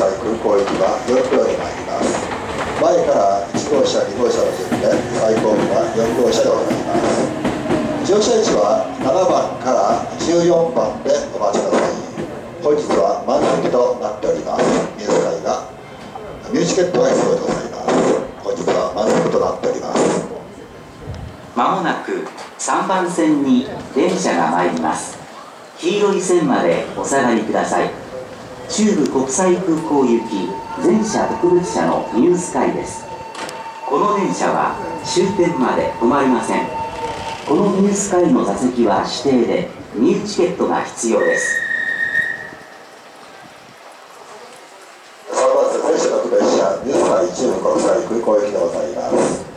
際空港行きは4両に参ります。前から1号車2号車の順で最後部は4号車でございます。乗車位置は7番から14番でお待ちください。本日は満席となっております。ミュージカルがミュージケットが必要でございます。本日は満席となっております。まもなく3番線に電車が参ります。黄色い線までお下がりください。中部国際空港行き全車特別車のニュースカイです。この電車は終点まで止まりません。このニュースカイの座席は指定でニューチケットが必要です。3番線全車特別車ニュースカイ中部国際空港行きでございます。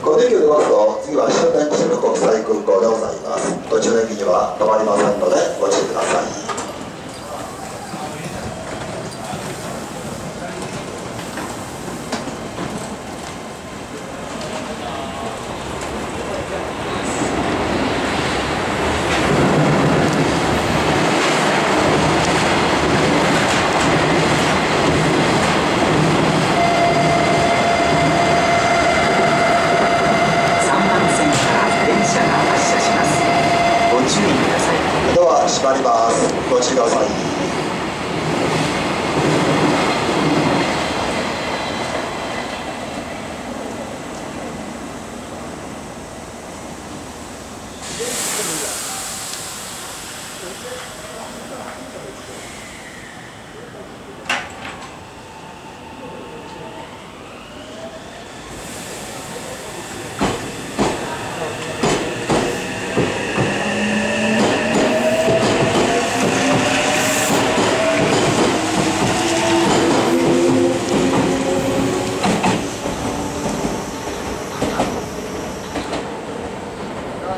ご電気を出ますと次は終点中部国際空港でございます。途中の駅には止まりませんのでご注意ください3番線から電車が発車しますご注意くださいドア閉まります。ご注意くださいまもなく無断線に電車が参ります。黄色い線までお下がりくだ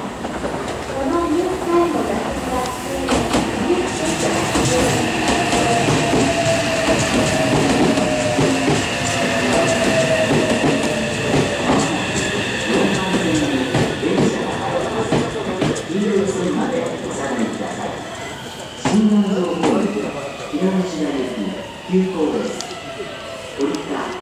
稲市内で。急行です。降りた